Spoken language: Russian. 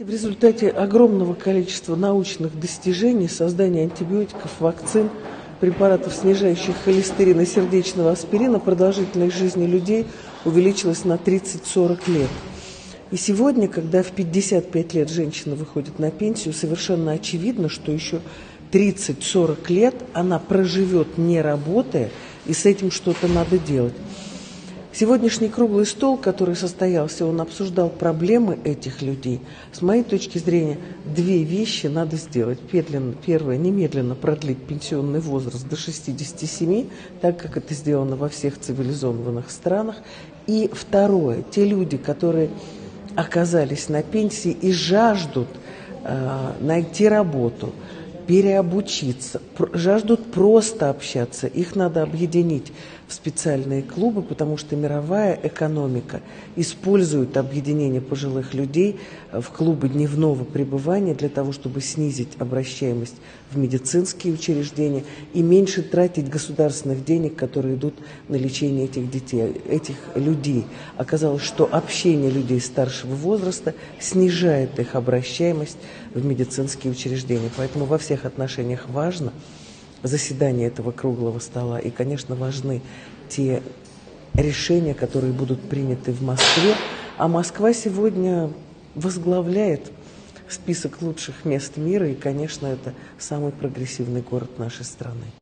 В результате огромного количества научных достижений, создания антибиотиков, вакцин, препаратов, снижающих холестерин и сердечного аспирина, продолжительность жизни людей увеличилась на 30-40 лет. И сегодня, когда в 55 лет женщина выходит на пенсию, совершенно очевидно, что еще 30-40 лет она проживет не работая, и с этим что-то надо делать. Сегодняшний круглый стол, который состоялся, он обсуждал проблемы этих людей. С моей точки зрения, две вещи надо сделать. Первое, немедленно продлить пенсионный возраст до 67, так как это сделано во всех цивилизованных странах. И второе, те люди, которые оказались на пенсии и жаждут э, найти работу, переобучиться, жаждут просто общаться, их надо объединить в специальные клубы, потому что мировая экономика использует объединение пожилых людей в клубы дневного пребывания для того, чтобы снизить обращаемость в медицинские учреждения и меньше тратить государственных денег, которые идут на лечение этих детей, этих людей. Оказалось, что общение людей старшего возраста снижает их обращаемость в медицинские учреждения. Поэтому во всех отношениях важно заседание этого круглого стола. И, конечно, важны те решения, которые будут приняты в Москве. А Москва сегодня возглавляет список лучших мест мира, и, конечно, это самый прогрессивный город нашей страны.